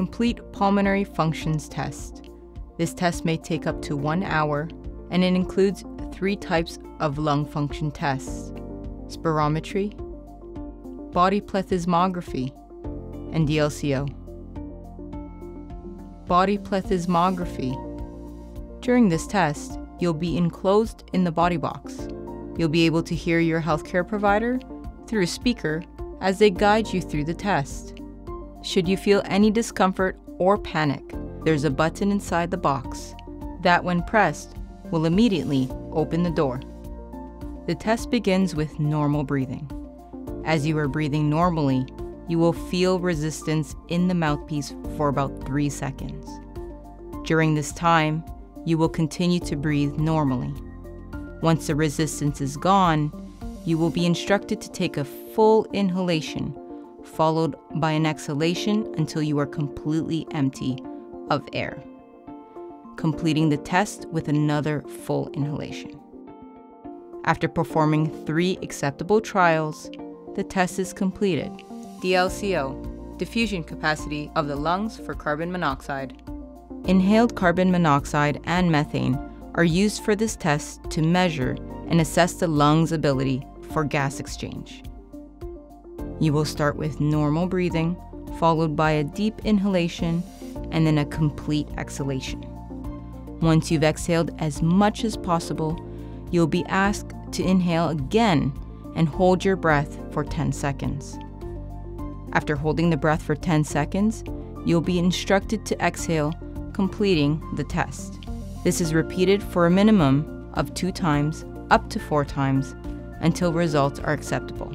Complete pulmonary functions test. This test may take up to one hour and it includes three types of lung function tests spirometry, body plethysmography, and DLCO. Body plethysmography. During this test, you'll be enclosed in the body box. You'll be able to hear your healthcare provider through a speaker as they guide you through the test. Should you feel any discomfort or panic, there's a button inside the box that, when pressed, will immediately open the door. The test begins with normal breathing. As you are breathing normally, you will feel resistance in the mouthpiece for about three seconds. During this time, you will continue to breathe normally. Once the resistance is gone, you will be instructed to take a full inhalation, followed by an exhalation until you are completely empty of air, completing the test with another full inhalation. After performing three acceptable trials, the test is completed. DLCO, diffusion capacity of the lungs for carbon monoxide. Inhaled carbon monoxide and methane are used for this test to measure and assess the lung's ability for gas exchange. You will start with normal breathing, followed by a deep inhalation and then a complete exhalation. Once you've exhaled as much as possible, you'll be asked to inhale again and hold your breath for 10 seconds. After holding the breath for 10 seconds, you'll be instructed to exhale, completing the test. This is repeated for a minimum of two times, up to four times, until results are acceptable.